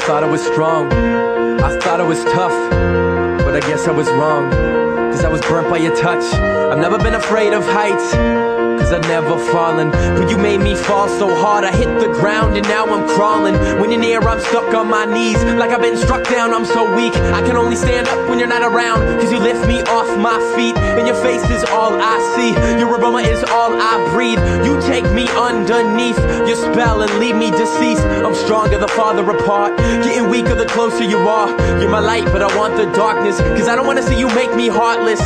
thought I was strong. I thought I was tough, but I guess I was wrong. Cause I was burnt by your touch. I've never been afraid of heights. Cause I've never fallen. But you made me fall so hard. I hit the ground and now I'm crawling. When you're near, I'm stuck on my knees. Like I've been struck down, I'm so weak. I can only stand up when you're not around. Cause you lift me off my feet. And your face is all I see. Your aroma is all I breathe. You take me underneath your spell and leave me deceased. I'm stronger the farther apart. Getting weaker the closer you are. You're my light, but I want the darkness. Cause I don't wanna see you make me heartless.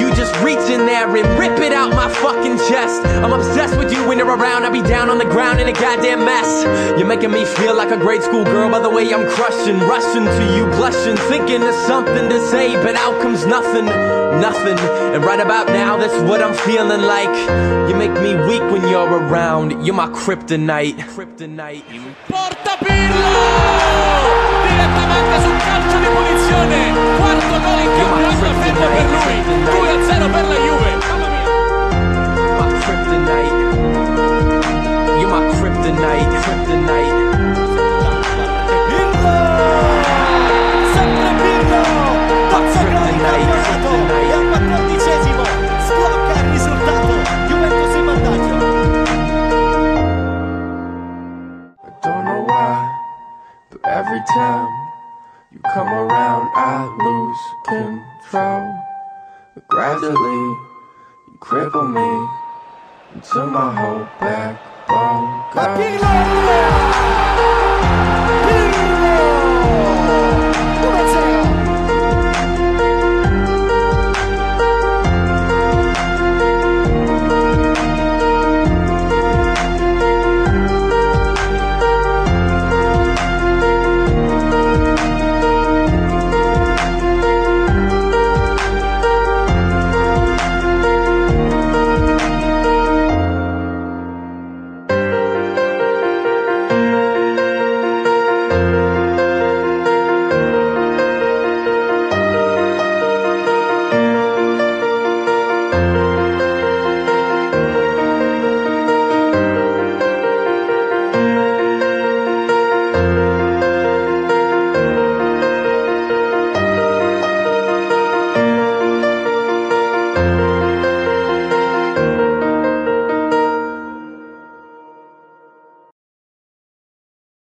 You just reach in there and rip it out my fucking chest. I'm obsessed with you when you're around. I be down on the ground in a goddamn mess. You're making me feel like a grade school girl by the way I'm crushing, rushing to you, blushing, thinking there's something to say, but out comes nothing, nothing. And right about now, that's what I'm feeling like. You make me weak when you're around. You're my kryptonite. Kryptonite. Pirlo! I don't know why, but every time you come around, I lose control. Gradually, you cripple me until my whole backbone Pirlo!